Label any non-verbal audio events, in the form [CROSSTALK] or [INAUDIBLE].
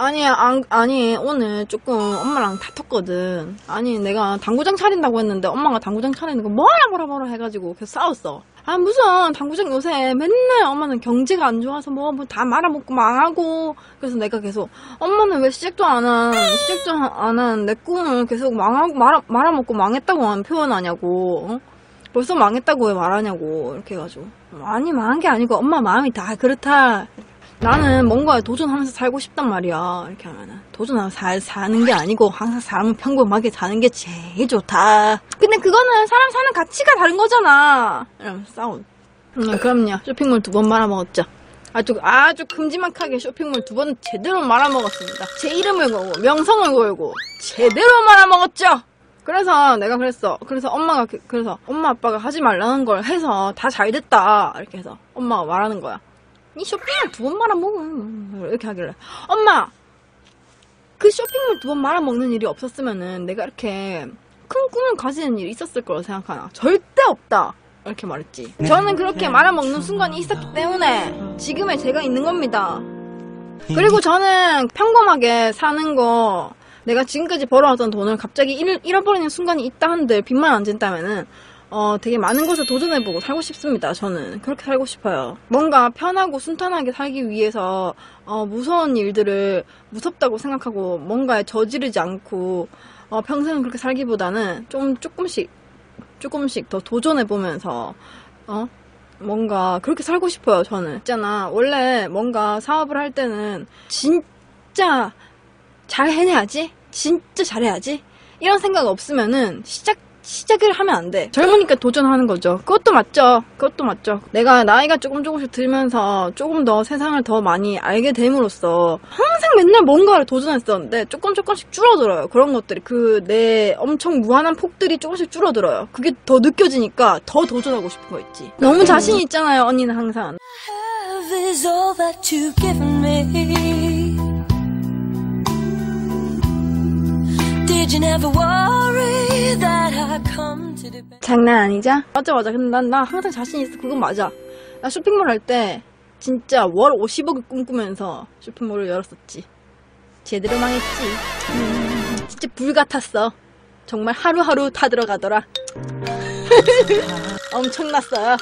아니, 안, 아니, 오늘 조금 엄마랑 다퉜거든. 아니, 내가 당구장 차린다고 했는데 엄마가 당구장 차리는 거 뭐라 뭐라 뭐라 해가지고 계속 싸웠어. 아, 무슨 당구장 요새 맨날 엄마는 경제가 안 좋아서 뭐, 뭐 다 말아먹고 망하고. 그래서 내가 계속, 엄마는 왜 시작도 안 한, 시작도 안 한 내 꿈을 계속 망하고, 말아, 말아먹고 망했다고 만 표현하냐고. 어? 벌써 망했다고 왜 말하냐고. 이렇게 해가지고. 아니, 망한 게 아니고 엄마 마음이 다 그렇다. 나는 뭔가에 도전하면서 살고 싶단 말이야. 이렇게 하면은. 도전하면서 살, 사는 게 아니고 항상 사람은 평범하게 사는 게 제일 좋다. 근데 그거는 사람 사는 가치가 다른 거잖아. 이러면서 싸운. 음, 그럼요. 쇼핑몰 두 번 말아먹었죠. 아주, 아주 큼지막하게 쇼핑몰 두 번 제대로 말아먹었습니다. 제 이름을 걸고, 명성을 걸고, 제대로 말아먹었죠! 그래서 내가 그랬어. 그래서 엄마가, 그- 그래서 엄마 아빠가 하지 말라는 걸 해서 다 잘 됐다. 이렇게 해서 엄마가 말하는 거야. 이 쇼핑몰 두번 말아먹어. 이렇게 하길래. 엄마! 그 쇼핑몰 두 번 말아먹는 일이 없었으면은 내가 이렇게 큰 꿈을 가지는 일이 있었을 거라고 생각하나? 절대 없다! 이렇게 말했지. 저는 그렇게 말아먹는 순간이 있었기 때문에 지금의 제가 있는 겁니다. 그리고 저는 평범하게 사는 거 내가 지금까지 벌어왔던 돈을 갑자기 잃, 잃어버리는 순간이 있다 한들 빚만 안 진다면은 어 되게 많은 것을 도전해보고 살고 싶습니다. 저는 그렇게 살고 싶어요. 뭔가 편하고 순탄하게 살기 위해서 어 무서운 일들을 무섭다고 생각하고 뭔가에 저지르지 않고 어 평생을 그렇게 살기보다는 좀 조금씩 조금씩 더 도전해보면서 어 뭔가 그렇게 살고 싶어요, 저는. 있잖아. 원래 뭔가 사업을 할 때는 진짜 잘 해내야지? 진짜 잘해야지? 이런 생각 없으면은 시작, 시작을 하면 안 돼. 젊으니까 도전하는 거죠. 그것도 맞죠. 그것도 맞죠. 내가 나이가 조금 조금씩 들면서 조금 더 세상을 더 많이 알게 됨으로써 항상 맨날 뭔가를 도전했었는데 조금 조금씩 줄어들어요. 그런 것들이. 그 내 엄청 무한한 폭들이 조금씩 줄어들어요. 그게 더 느껴지니까 더 도전하고 싶은 거 있지. 너무 자신 있잖아요, 언니는 항상. Is all that you've given me. Did you never worry 장난 아니죠? 맞아 맞아. 근데 난, 나 항상 자신 있어. 그건 맞아. 나 쇼핑몰 할 때 진짜 월 50억을 꿈꾸면서 쇼핑몰을 열었었지. 제대로 망했지. 음, 진짜 불 같았어. 정말 하루하루 다 들어가더라. [LAUGHS] 엄청났어요